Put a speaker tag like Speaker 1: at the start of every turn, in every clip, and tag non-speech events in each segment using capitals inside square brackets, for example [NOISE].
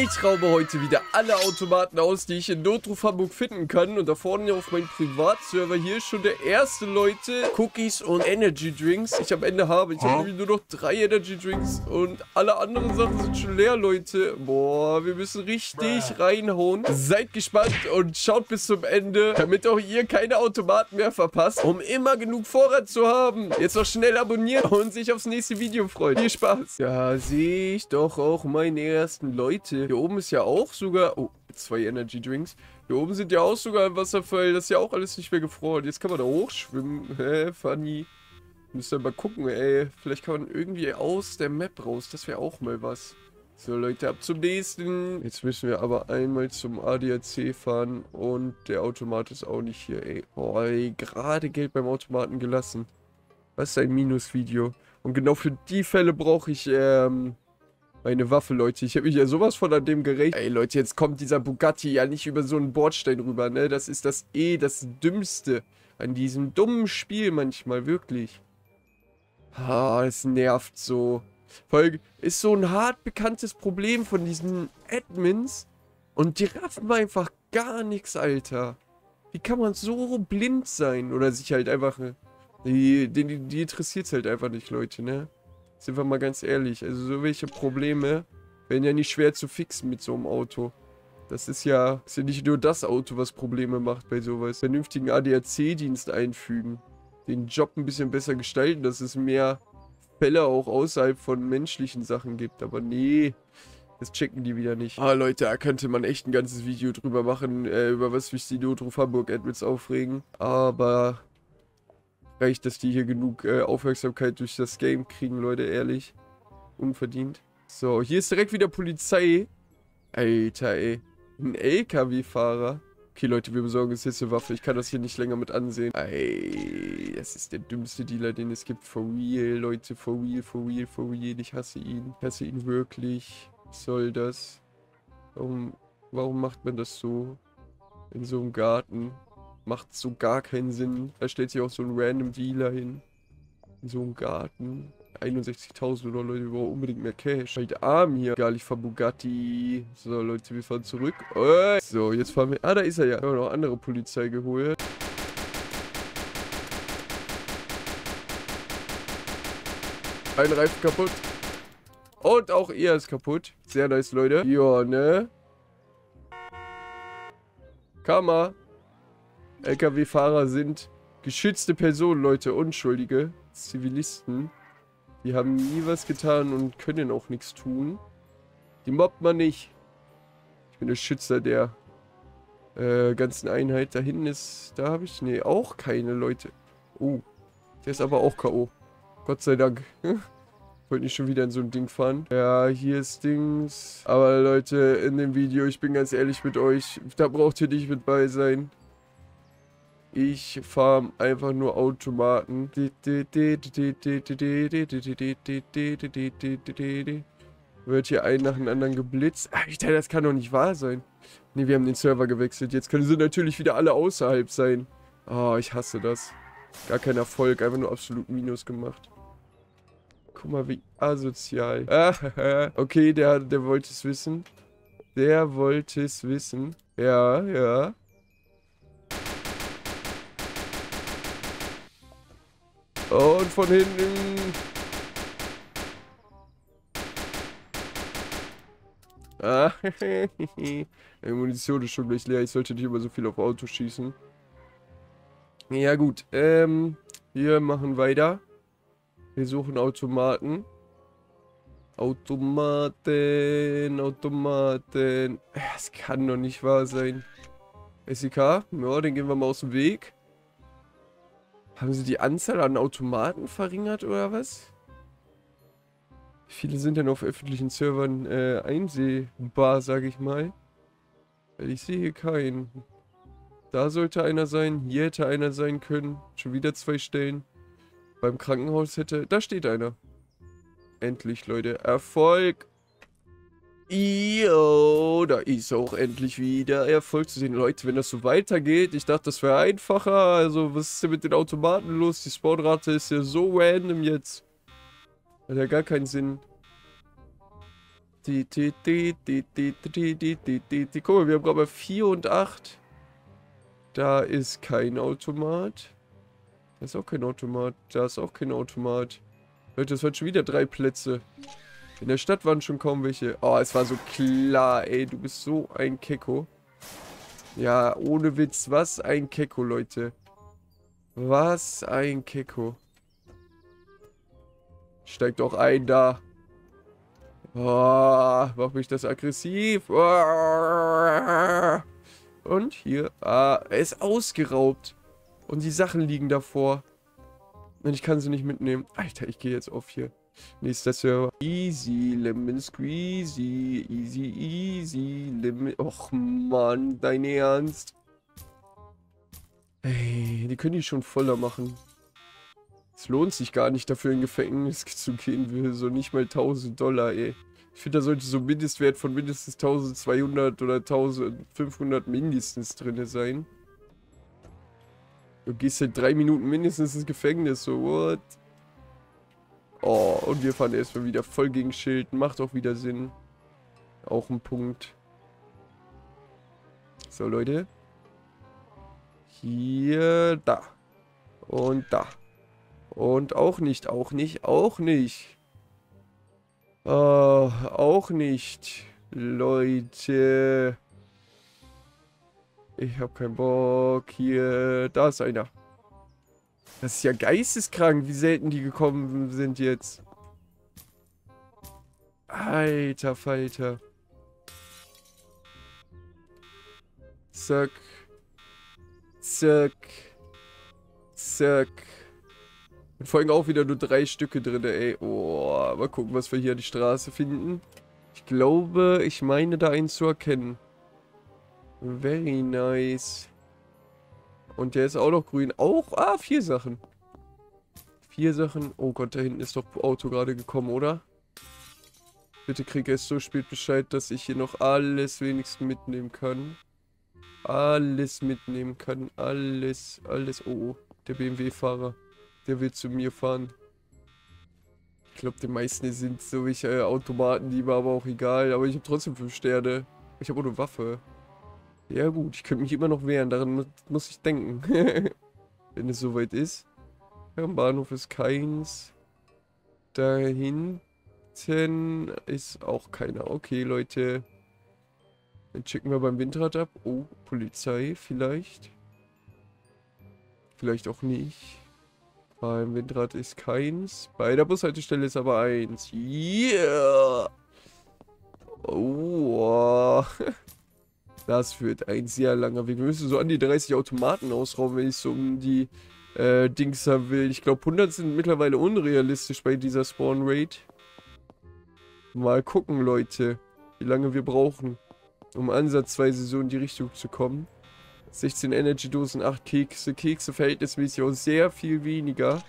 Speaker 1: Ich raube heute wieder alle Automaten aus, die ich in Notruf Hamburg finden kann. Und da vorne auf meinem Privatserver hier ist schon der erste, Leute. Cookies und Energy Drinks. Ich am Ende habe. Ich habe nur noch drei Energy Drinks. Und alle anderen Sachen sind schon leer, Leute. Boah, wir müssen richtig reinhauen. Seid gespannt und schaut bis zum Ende, damit auch ihr keine Automaten mehr verpasst, um immer genug Vorrat zu haben. Jetzt noch schnell abonnieren und sich aufs nächste Video freuen. Viel Spaß. Ja, sehe ich doch auch meine ersten Leute. Hier oben ist ja auch sogar... Oh, zwei Energy Drinks. Hier oben sind ja auch sogar ein Wasserfall. Das ist ja auch alles nicht mehr gefroren. Jetzt kann man da hochschwimmen. Hä, funny. Müsst ihr mal gucken, ey. Vielleicht kann man irgendwie aus der Map raus. Das wäre auch mal was. So, Leute, ab zum nächsten. Jetzt müssen wir aber einmal zum ADAC fahren. Und der Automat ist auch nicht hier, ey. Boah, ey, gerade Geld beim Automaten gelassen. Was ist ein Minusvideo? Und genau für die Fälle brauche ich, ähm meine Waffe, Leute. Ich habe mich ja sowas von an dem gerecht. Ey, Leute, jetzt kommt dieser Bugatti ja nicht über so einen Bordstein rüber, ne? Das ist das eh das Dümmste an diesem dummen Spiel manchmal, wirklich. Ah, es nervt so. Folge ist so ein hart bekanntes Problem von diesen Admins. Und die raffen einfach gar nichts, Alter. Wie kann man so blind sein? Oder sich halt einfach... Die, die, die interessiert es halt einfach nicht, Leute, ne? Sind wir mal ganz ehrlich. Also so welche Probleme werden ja nicht schwer zu fixen mit so einem Auto. Das ist ja, ist ja nicht nur das Auto, was Probleme macht bei sowas. Vernünftigen ADAC-Dienst einfügen. Den Job ein bisschen besser gestalten, dass es mehr Fälle auch außerhalb von menschlichen Sachen gibt. Aber nee, das checken die wieder nicht. Ah, Leute, da könnte man echt ein ganzes Video drüber machen, äh, über was sich die Notruf Hamburg Admins aufregen. Aber reicht, dass die hier genug äh, Aufmerksamkeit durch das Game kriegen, Leute, ehrlich. Unverdient. So, hier ist direkt wieder Polizei. Alter, ey. Ein LKW-Fahrer. Okay, Leute, wir besorgen uns jetzt eine Waffe. Ich kann das hier nicht länger mit ansehen. Ey, das ist der dümmste Dealer, den es gibt. For real, Leute. For real, for real, for real. Ich hasse ihn. Ich hasse ihn wirklich. Was soll das? Warum, warum macht man das so? In so einem Garten. Macht so gar keinen Sinn. Da stellt sich auch so ein random Dealer hin. In so einem Garten. 61.000 oder Leute, wir brauchen unbedingt mehr Cash. Halt arm hier. Egal, ich fahr Bugatti. So, Leute, wir fahren zurück. Oh. So, jetzt fahren wir... Ah, da ist er ja. Wir haben noch andere Polizei geholt. Ein Reifen kaputt. Und auch er ist kaputt. Sehr nice, Leute. Ja, ne? Kammer. LKW-Fahrer sind geschützte Personen, Leute, Unschuldige, Zivilisten. Die haben nie was getan und können auch nichts tun. Die mobbt man nicht. Ich bin der Schützer der äh, ganzen Einheit. Da hinten ist, da habe ich, nee, auch keine Leute. Oh, der ist aber auch K.O. Gott sei Dank. [LAUGHS] Wollte nicht schon wieder in so ein Ding fahren. Ja, hier ist Dings. Aber Leute, in dem Video, ich bin ganz ehrlich mit euch, da braucht ihr nicht mit bei sein. Ich fahre einfach nur Automaten. Wird hier ein nach dem anderen geblitzt. Alter, das kann doch nicht wahr sein. Ne, wir haben den Server gewechselt. Jetzt können sie natürlich wieder alle außerhalb sein. Oh, ich hasse das. Gar kein Erfolg, einfach nur absolut Minus gemacht. Guck mal, wie asozial. okay, der, der wollte es wissen. Der wollte es wissen. Ja, ja. Und von hinten. Ah, [LAUGHS] die Munition ist schon gleich leer. Ich sollte nicht immer so viel auf Auto schießen. Ja gut, ähm, wir machen weiter. Wir suchen Automaten. Automaten, Automaten. Das kann doch nicht wahr sein. SEK, ja, den gehen wir mal aus dem Weg. Haben sie die Anzahl an Automaten verringert oder was? Viele sind denn auf öffentlichen Servern äh, einsehbar, sage ich mal? Weil ich sehe keinen. Da sollte einer sein, hier hätte einer sein können. Schon wieder zwei Stellen. Beim Krankenhaus hätte... Da steht einer. Endlich, Leute. Erfolg! Yo, da ist auch endlich wieder Erfolg zu sehen. Leute, wenn das so weitergeht, ich dachte, das wäre einfacher. Also, was ist denn mit den Automaten los? Die Spawnrate ist ja so random jetzt. Hat ja gar keinen Sinn. Die, die, die, die, die, die, die, die, die, die. Guck mal, wir haben gerade mal 4 und 8. Da ist kein Automat. Da ist auch kein Automat. Da ist auch kein Automat. Leute, das waren schon wieder drei Plätze. In der Stadt waren schon kaum welche. Oh, es war so klar, ey. Du bist so ein Kecko. Ja, ohne Witz. Was ein Kecko, Leute. Was ein Kecko. Steigt doch ein da. Oh, macht mich das aggressiv. Und hier. Ah, er ist ausgeraubt. Und die Sachen liegen davor. Und ich kann sie nicht mitnehmen. Alter, ich gehe jetzt auf hier. Nächster Server. Easy, Lemon Squeezy. Easy, easy, Lemon... Och, Mann, dein Ernst? Ey, die können die schon voller machen. Es lohnt sich gar nicht dafür in Gefängnis [LAUGHS] zu gehen, so nicht mal 1000 Dollar, ey. Ich finde, da sollte so ein Mindestwert von mindestens 1200 oder 1500 mindestens drin sein. Du gehst halt drei Minuten mindestens ins Gefängnis, so, what? Oh, und wir fahren erstmal wieder voll gegen Schild. Macht auch wieder Sinn. Auch ein Punkt. So, Leute. Hier, da. Und da. Und auch nicht, auch nicht, auch nicht. Oh, auch nicht. Leute. Ich hab keinen Bock. Hier, da ist einer. Das ist ja geisteskrank, wie selten die gekommen sind jetzt. Alter Falter. Zack. Zack. Zack. Und allem auch wieder nur drei Stücke drin, ey. Oh, mal gucken, was wir hier an die Straße finden. Ich glaube, ich meine da einen zu erkennen. Very nice. Und der ist auch noch grün. Auch, ah, vier Sachen. Vier Sachen. Oh Gott, da hinten ist doch Auto gerade gekommen, oder? Bitte krieg erst so spät Bescheid, dass ich hier noch alles wenigstens mitnehmen kann. Alles mitnehmen kann. Alles, alles. Oh, oh der BMW-Fahrer. Der will zu mir fahren. Ich glaube, die meisten sind so solche Automaten, die war aber auch egal. Aber ich habe trotzdem fünf Sterne. Ich habe auch eine Waffe. Ja gut, ich könnte mich immer noch wehren. Daran muss ich denken. [LAUGHS] Wenn es soweit ist. Am Bahnhof ist keins. Da hinten ist auch keiner. Okay, Leute. Dann checken wir beim Windrad ab. Oh, Polizei vielleicht. Vielleicht auch nicht. Beim Windrad ist keins. Bei der Bushaltestelle ist aber eins. Yeah! Oh. [LAUGHS] Das wird ein sehr langer Weg. Wir müssen so an die 30 Automaten ausrauben, wenn ich so um die äh, Dings haben will. Ich glaube, 100 sind mittlerweile unrealistisch bei dieser Spawn-Rate. Mal gucken, Leute, wie lange wir brauchen, um ansatzweise so in die Richtung zu kommen. 16 Energy-Dosen, 8 Kekse. Kekse verhältnismäßig auch sehr viel weniger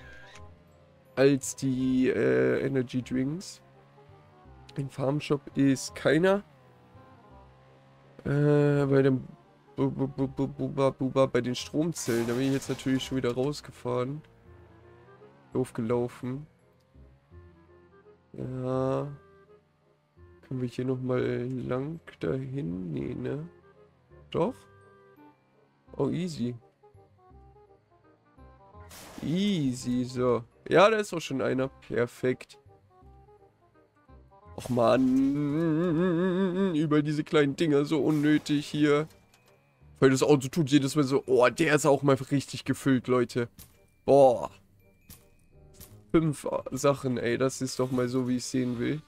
Speaker 1: als die äh, Energy-Drinks. Ein Farmshop ist keiner. Äh, bei dem bei den Stromzellen, da bin ich jetzt natürlich schon wieder rausgefahren. Doof gelaufen. Ja. Können wir hier nochmal lang dahin? Nee, ne? Doch? Oh, easy. Easy, so. Ja, da ist auch schon einer. Perfekt. Och man, über diese kleinen Dinger so unnötig hier. Weil das Auto tut jedes Mal so, oh, der ist auch mal richtig gefüllt, Leute. Boah. Fünf Sachen, ey, das ist doch mal so, wie ich sehen will.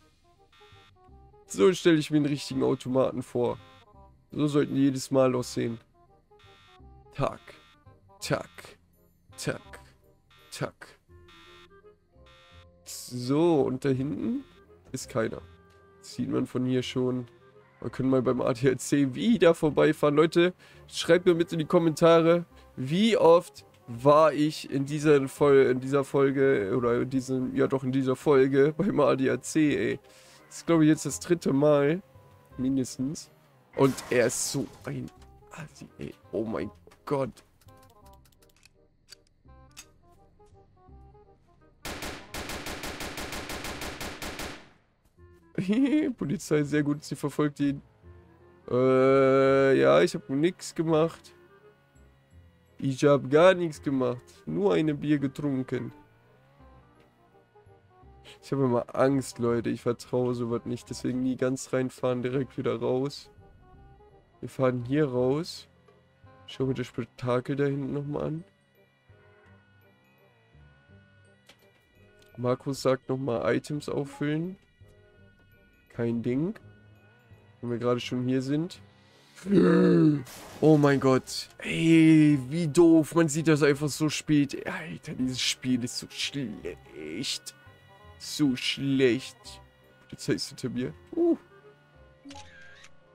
Speaker 1: So stelle ich mir einen richtigen Automaten vor. So sollten die jedes Mal aussehen. Tack. Tack. Tack. Tack. So, und da hinten? Ist keiner. Das sieht man von hier schon. Wir können mal beim ADAC wieder vorbeifahren. Leute, schreibt mir bitte in die Kommentare, wie oft war ich in dieser, Vol in dieser Folge, oder in diesem, ja doch in dieser Folge [LAUGHS] beim ADAC, ey. Das ist, glaube ich, jetzt das dritte Mal, mindestens. Und er ist so ein Assi, ey. Oh mein Gott. [LAUGHS] Polizei, sehr gut, sie verfolgt ihn. Äh, ja, ich habe nichts gemacht. Ich habe gar nichts gemacht. Nur eine Bier getrunken. Ich habe immer Angst, Leute. Ich vertraue sowas nicht. Deswegen nie ganz reinfahren, direkt wieder raus. Wir fahren hier raus. Schau mir das Spektakel da hinten nochmal an. Markus sagt nochmal Items auffüllen. Kein Ding. Wenn wir gerade schon hier sind. Oh mein Gott. Ey, wie doof. Man sieht das einfach so spät. Alter, dieses Spiel ist so schlecht. So schlecht. Polizei ist hinter mir. Uh.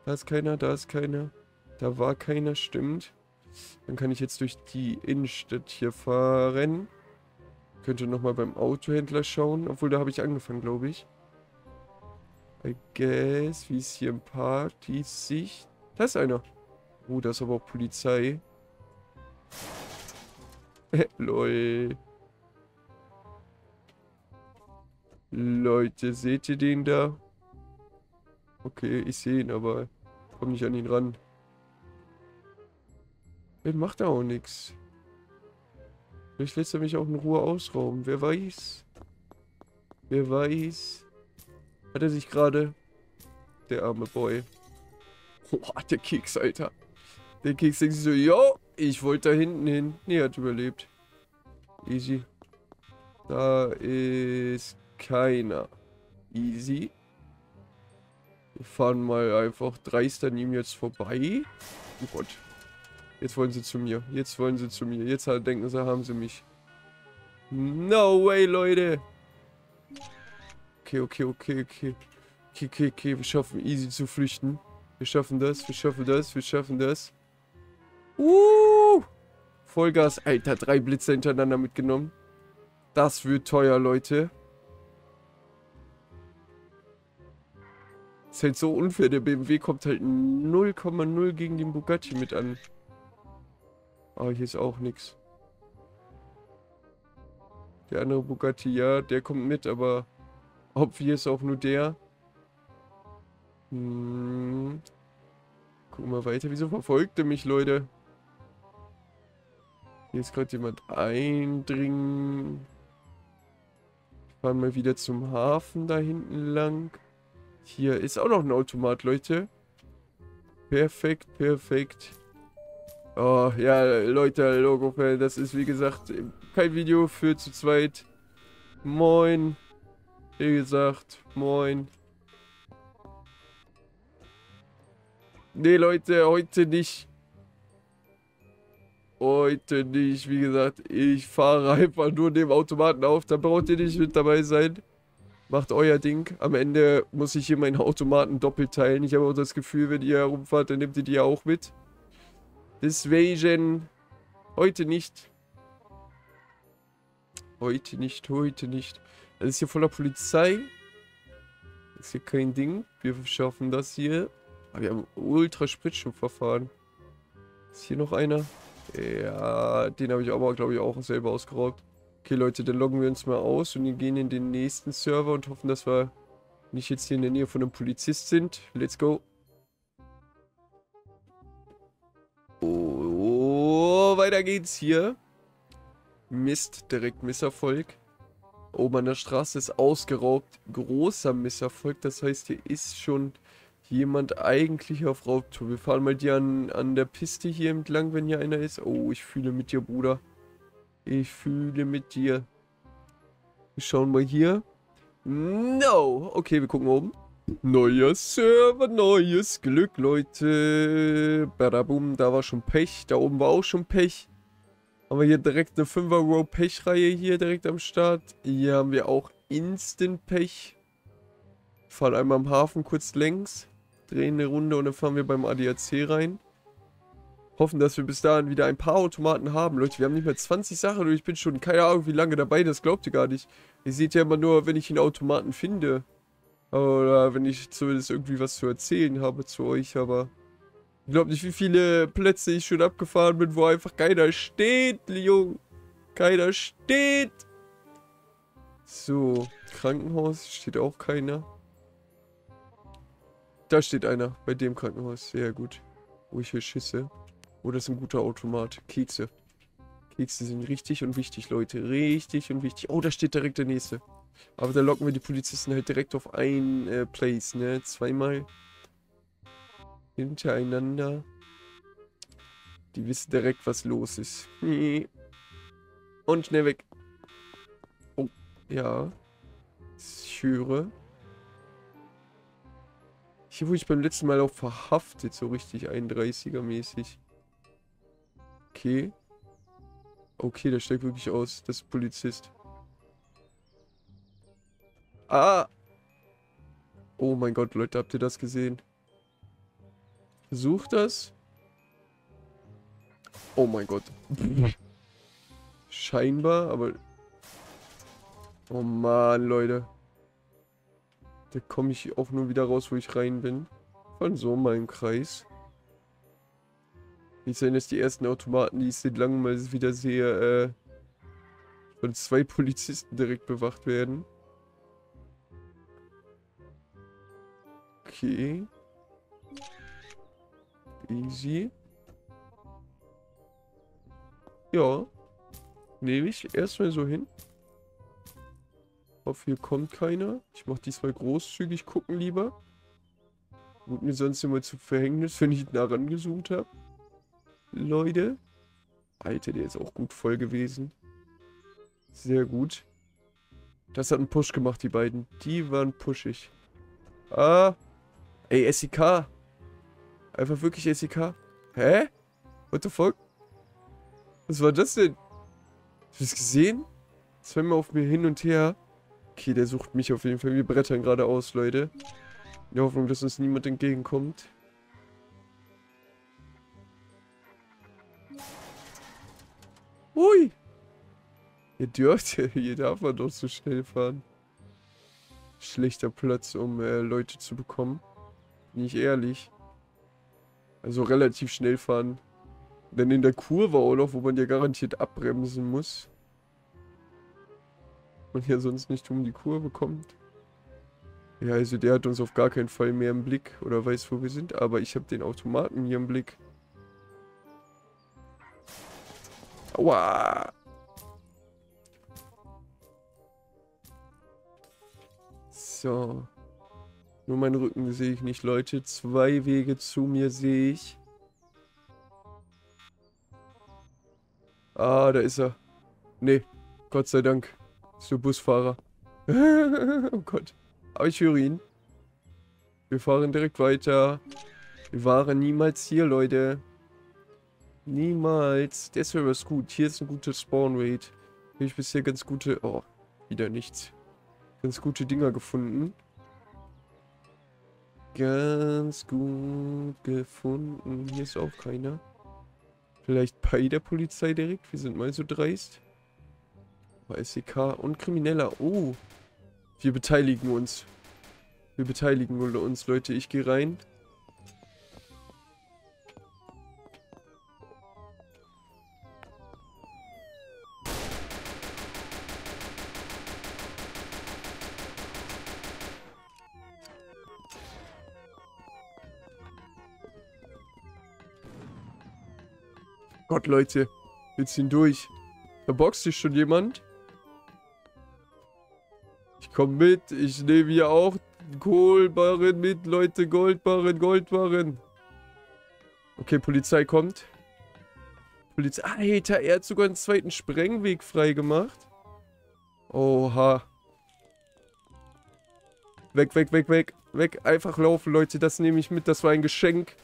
Speaker 1: Da ist keiner, da ist keiner. Da war keiner, stimmt. Dann kann ich jetzt durch die Innenstadt hier fahren. Könnte nochmal beim Autohändler schauen. Obwohl, da habe ich angefangen, glaube ich. I guess. Wie ist hier im Park? Die Sicht. Da ist einer. Oh, da ist aber auch Polizei. [LAUGHS] Lol. Leute, seht ihr den da? Okay, ich sehe ihn, aber komm nicht an ihn ran. Er macht da auch nichts. Vielleicht lässt er mich auch in Ruhe ausrauben. Wer weiß? Wer weiß? Hat er sich gerade... Der arme Boy. Boah, der Keks, Alter. Der Keks denkt sich so, yo, ich wollte da hinten hin. Nee, hat überlebt. Easy. Da ist keiner. Easy. Wir fahren mal einfach dreist an ihm jetzt vorbei. Oh Gott. Jetzt wollen sie zu mir. Jetzt wollen sie zu mir. Jetzt denken sie, haben sie mich. No way, Leute. Okay, okay, okay, okay. Okay, okay, okay. Wir schaffen easy zu flüchten. Wir schaffen das, wir schaffen das, wir schaffen das. Uh! Vollgas. Alter, drei Blitze hintereinander mitgenommen. Das wird teuer, Leute. Ist halt so unfair. Der BMW kommt halt 0,0 gegen den Bugatti mit an. Aber hier ist auch nichts. Der andere Bugatti, ja, der kommt mit, aber ob hier ist auch nur der. Hm. Gucken wir weiter. Wieso verfolgt er mich, Leute? Hier ist gerade jemand eindringen. Fahren wir wieder zum Hafen da hinten lang. Hier ist auch noch ein Automat, Leute. Perfekt, perfekt. Oh, ja, Leute, Logo-Fan, das ist wie gesagt kein Video für zu zweit. Moin. Wie gesagt, moin. Nee, Leute, heute nicht. Heute nicht. Wie gesagt, ich fahre [LAUGHS] einfach nur dem Automaten auf. Da braucht ihr nicht mit dabei sein. Macht euer Ding. Am Ende muss ich hier meinen Automaten doppelt teilen. Ich habe auch das Gefühl, wenn ihr herumfahrt, dann nehmt ihr die auch mit. Deswegen heute nicht. Heute nicht, heute nicht. Ist hier voller Polizei. Ist hier kein Ding. Wir schaffen das hier. Aber wir haben ultra Spritschutzverfahren. Ist hier noch einer? Ja, den habe ich aber, glaube ich, auch selber ausgeraubt. Okay, Leute, dann loggen wir uns mal aus und gehen in den nächsten Server und hoffen, dass wir nicht jetzt hier in der Nähe von einem Polizist sind. Let's go. Oh, weiter geht's hier. Mist, direkt Misserfolg. Oben an der Straße ist ausgeraubt. Großer Misserfolg, das heißt, hier ist schon jemand eigentlich auf Raubtour. Wir fahren mal die an, an der Piste hier entlang, wenn hier einer ist. Oh, ich fühle mit dir, Bruder. Ich fühle mit dir. Wir schauen mal hier. No. Okay, wir gucken oben. Neuer Server, neues Glück, Leute. Badabum, da war schon Pech. Da oben war auch schon Pech. Haben wir hier direkt eine 5er Row Pechreihe hier direkt am Start. Hier haben wir auch Instant Pech. Fahren einmal am Hafen kurz längs. Drehen eine Runde und dann fahren wir beim ADAC rein hoffen, dass wir bis dahin wieder ein paar Automaten haben. Leute, wir haben nicht mehr 20 Sachen und ich bin schon keine Ahnung, wie lange dabei. Das glaubt ihr gar nicht. Ihr seht ja immer nur, wenn ich einen Automaten finde. Oder wenn ich zumindest irgendwie was zu erzählen habe zu euch, aber... Ich glaube nicht, wie viele Plätze ich schon abgefahren bin, wo einfach keiner steht, Jung. Keiner steht. So, Krankenhaus steht auch keiner. Da steht einer. Bei dem Krankenhaus. Sehr gut. Wo ich hier schisse. Oh, das ist ein guter Automat. Kekse. Kekse sind richtig und wichtig, Leute. Richtig und wichtig. Oh, da steht direkt der nächste. Aber da locken wir die Polizisten halt direkt auf ein äh, Place, ne? Zweimal hintereinander. Die wissen direkt, was los ist. [LAUGHS] Und schnell weg. Oh, ja. Ich höre. Hier wurde ich beim letzten Mal auch verhaftet, so richtig 31er-mäßig. Okay. Okay, der steigt wirklich aus. Das ist Polizist. Ah! Oh mein Gott, Leute, habt ihr das gesehen? Versucht das. Oh mein Gott. Scheinbar, aber... Oh Mann, Leute. Da komme ich auch nur wieder raus, wo ich rein bin. Von so meinem Kreis. Nicht sein, dass die ersten Automaten, die ich seit langem mal wieder sehe, äh, von zwei Polizisten direkt bewacht werden. Okay. Easy. Ja. Nehme ich erstmal so hin. Hoffe, hier kommt keiner. Ich mache diesmal großzügig gucken lieber. Wurde mir sonst immer zu Verhängnis, wenn ich nah rangezoomt habe. Leute. Alter, der ist auch gut voll gewesen. Sehr gut. Das hat einen Push gemacht, die beiden. Die waren pushig. Ah. Ey, SEK. Einfach wirklich SEK. Hä? What the fuck? Was war das denn? Hast du das gesehen? Zweimal auf mir hin und her. Okay, der sucht mich auf jeden Fall. Wir brettern gerade aus, Leute. In der Hoffnung, dass uns niemand entgegenkommt. Hui! Hier dürfte, hier [LAUGHS] darf man doch so schnell fahren. Schlechter Platz, um äh, Leute zu bekommen. Bin ich ehrlich. Also relativ schnell fahren. Denn in der Kurve auch noch, wo man ja garantiert abbremsen muss. Man hier sonst nicht um die Kurve kommt. Ja, also der hat uns auf gar keinen Fall mehr im Blick oder weiß, wo wir sind. Aber ich habe den Automaten hier im Blick. Aua! So. Nur meinen Rücken sehe ich nicht, Leute. Zwei Wege zu mir sehe ich. Ah, da ist er. Nee, Gott sei Dank. Ist der Busfahrer. [LAUGHS] oh Gott. Aber ich höre ihn. Wir fahren direkt weiter. Wir waren niemals hier, Leute. Niemals. Der Server ist gut. Hier ist ein guter Spawn Rate. Habe ich bisher ganz gute... Oh, wieder nichts. Ganz gute Dinger gefunden. Ganz gut gefunden. Hier ist auch keiner. Vielleicht bei der Polizei direkt. Wir sind mal so dreist. Bei SEK und Krimineller. Oh. Wir beteiligen uns. Wir beteiligen uns, Leute. Ich gehe rein. Gott, Leute. Wir ziehen durch. Da boxt sich schon jemand. Ich komme mit. Ich nehme hier auch Kohlbarren mit, Leute. Goldbarren, Goldbarren. Okay, Polizei kommt. Polizei. Alter, er hat sogar einen zweiten Sprengweg freigemacht. Oha. Weg, weg, weg, weg. Weg. Einfach laufen, Leute. Das nehme ich mit. Das war ein Geschenk,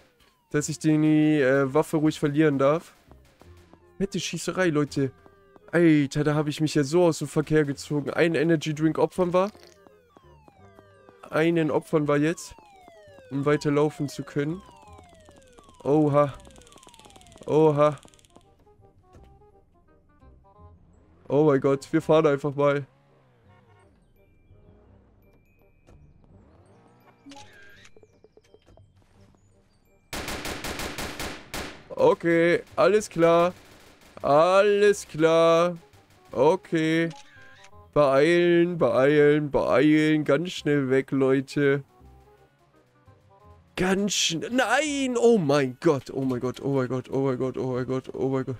Speaker 1: dass ich die äh, Waffe ruhig verlieren darf. Fette Schießerei, Leute. Alter, da habe ich mich ja so aus dem Verkehr gezogen. Ein Energy Drink opfern war. Einen opfern war jetzt. Um weiterlaufen zu können. Oha. Oha. Oh mein Gott, wir fahren einfach mal. Okay, alles klar. Alles klar. Okay. Beeilen, beeilen, beeilen. Ganz schnell weg, Leute. Ganz schnell. Nein! Oh mein Gott, oh mein Gott, oh mein Gott, oh mein Gott, oh mein Gott, oh mein Gott.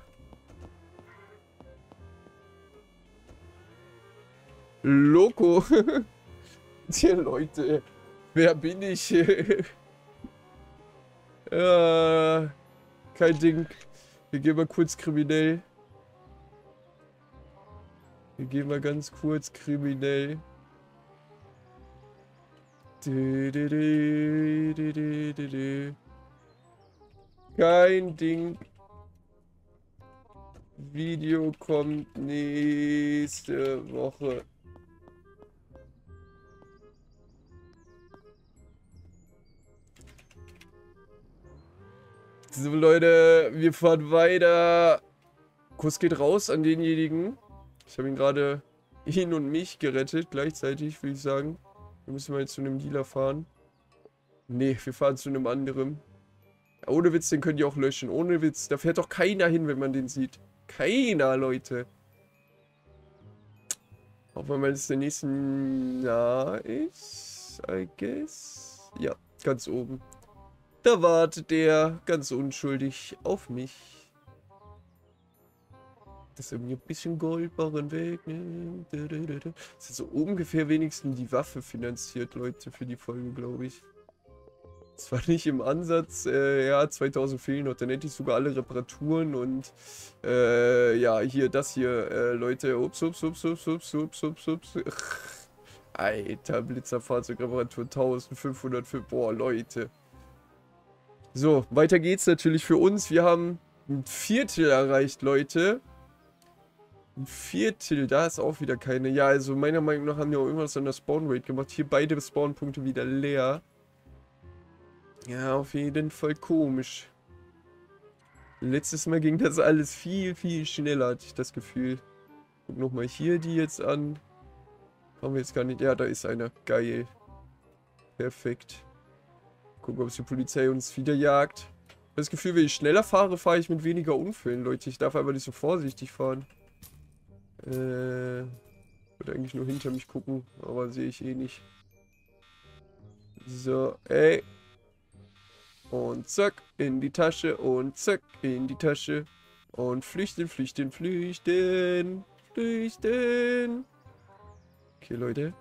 Speaker 1: Loco. [LAUGHS] Tja, Leute. Wer bin ich? [LAUGHS] äh, kein Ding. Wir gehen mal kurz kriminell. Wir gehen mal ganz kurz kriminell. Kein Ding. Video kommt nächste Woche. So, Leute, wir fahren weiter. Kuss geht raus an denjenigen. Ich habe ihn gerade, ihn und mich gerettet, gleichzeitig, würde ich sagen. Wir müssen mal jetzt zu einem Dealer fahren. Nee, wir fahren zu einem anderen. Ohne Witz, den könnt ihr auch löschen. Ohne Witz. Da fährt doch keiner hin, wenn man den sieht. Keiner, Leute. Auch wenn man jetzt der nächsten... Ja, ist... I guess. Ja, ganz oben. Da wartet der ganz unschuldig auf mich. Dass er mir ein bisschen Goldbarren wegnimmt. Das ist so ungefähr wenigstens die Waffe finanziert, Leute, für die Folge, glaube ich. Zwar nicht im Ansatz, äh, ja, 2000 fehlen noch, dann hätte ich sogar alle Reparaturen und, äh, ja, hier, das hier, äh, Leute, ups, ups, ups, ups, ups, ups, ups, ups, Alter, Blitzerfahrzeugreparatur 1500 für, boah, Leute. So, weiter geht's natürlich für uns. Wir haben ein Viertel erreicht, Leute. Ein Viertel, da ist auch wieder keine. Ja, also meiner Meinung nach haben wir auch irgendwas an der Spawn-Rate gemacht. Hier beide Spawn-Punkte wieder leer. Ja, auf jeden Fall komisch. Letztes Mal ging das alles viel, viel schneller, hatte ich das Gefühl. Guck nochmal hier die jetzt an. Haben wir jetzt gar nicht. Ja, da ist einer. Geil. Perfekt. Gucken, ob die Polizei uns wieder jagt. Ich das Gefühl, wenn ich schneller fahre, fahre ich mit weniger Unfällen, Leute. Ich darf einfach nicht so vorsichtig fahren. Äh, ich würde eigentlich nur hinter mich gucken, aber sehe ich eh nicht. So, ey. Und zack, in die Tasche und zack, in die Tasche. Und flüchten, flüchten, flüchten. Flüchten. Okay, Leute.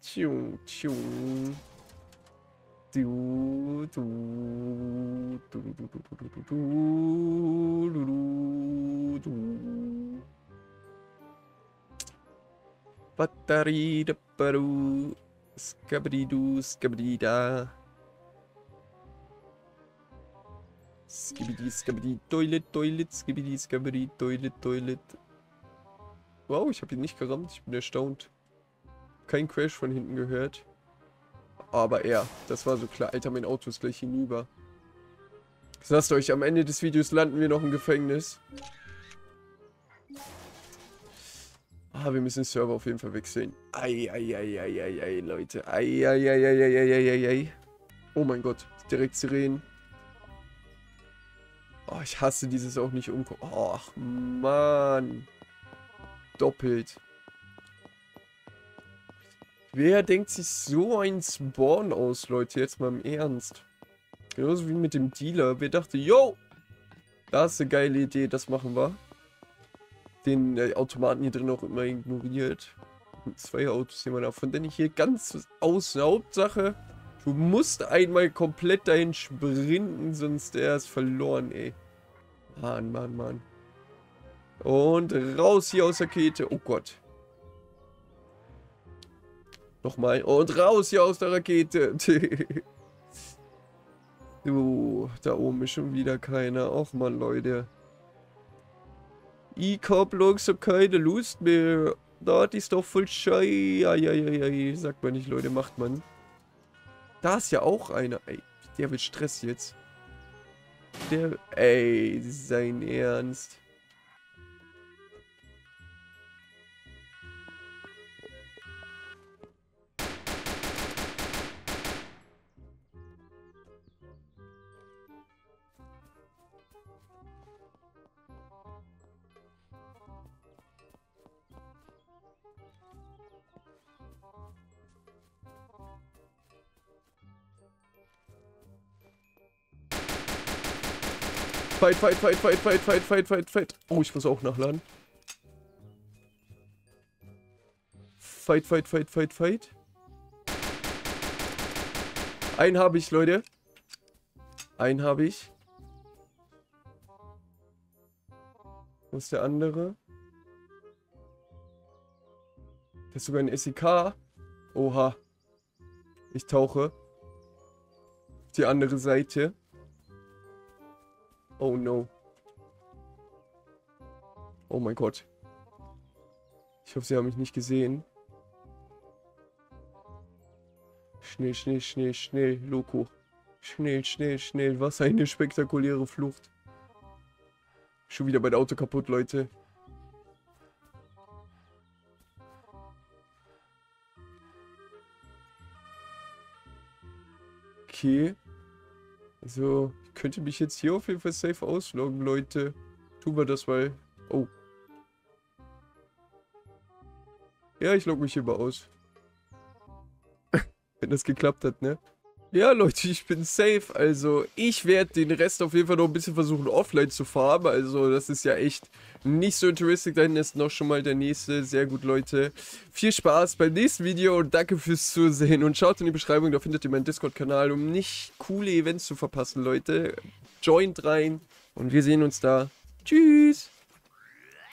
Speaker 1: Tschung, tschung. Du, du, du, du, du, du, du, du, du, du, du. Batterie de Peru. Skabridu, skabrida. Skibidi, skibidi, Toilet, Toilet, skibidi, skibidi, Toilet, Toilet. Wow, ich habe ihn nicht gerammt. Ich bin erstaunt. Kein Crash von hinten gehört. Aber er, das war so klar. Alter, mein Auto ist gleich hinüber. Sagst euch, am Ende des Videos landen wir noch im Gefängnis. Ah, wir müssen den Server auf jeden Fall wechseln. Eieieiei, Leute. Eieieiei. Oh mein Gott, direkt Sirenen. Oh, ich hasse dieses auch nicht umkommen. Ach, Mann. Doppelt. Wer denkt sich so ein Spawn aus, Leute? Jetzt mal im Ernst. Genauso wie mit dem Dealer. Wer dachte, yo, das ist eine geile Idee, das machen wir. Den äh, Automaten hier drin auch immer ignoriert. Zwei Autos hier mal davon. Denn ich hier ganz aus Hauptsache, du musst einmal komplett dahin sprinten, sonst er ist verloren, ey. Mann, Mann, Mann. Und raus hier aus der Kette. Oh Gott. Nochmal. Und raus hier aus der Rakete. [LAUGHS] uh, da oben ist schon wieder keiner. Och man, Leute. Ich hab langsam keine Lust mehr. Das ist doch voll schei. Eieiei. Sagt man nicht, Leute, macht man. Da ist ja auch einer. Ey, der will Stress jetzt. Der... Ey, sein Ernst. Fight, fight, fight, fight, fight, fight, fight, fight, fight. Oh, ich muss auch nachladen. Fight, fight, fight, fight, fight. Einen habe ich, Leute. Einen habe ich. Wo ist der andere? Das ist sogar ein SEK. Oha. Ich tauche. Die andere Seite. Oh no. Oh mein Gott. Ich hoffe, sie haben mich nicht gesehen. Schnell, schnell, schnell, schnell, Loco. Schnell, schnell, schnell. Was eine spektakuläre Flucht. Schon wieder mein Auto kaputt, Leute. Okay. Also, könnte mich jetzt hier auf jeden Fall safe ausloggen, Leute. Tun wir das mal. Oh. Ja, ich logge mich hier mal aus. [LAUGHS] Wenn das geklappt hat, ne? Ja, Leute, ich bin safe. Also, ich werde den Rest auf jeden Fall noch ein bisschen versuchen, offline zu farmen. Also, das ist ja echt nicht so interessant. Da hinten ist noch schon mal der nächste. Sehr gut, Leute. Viel Spaß beim nächsten Video und danke fürs Zusehen. Und schaut in die Beschreibung, da findet ihr meinen Discord-Kanal, um nicht coole Events zu verpassen, Leute. Joint rein und wir sehen uns da. Tschüss.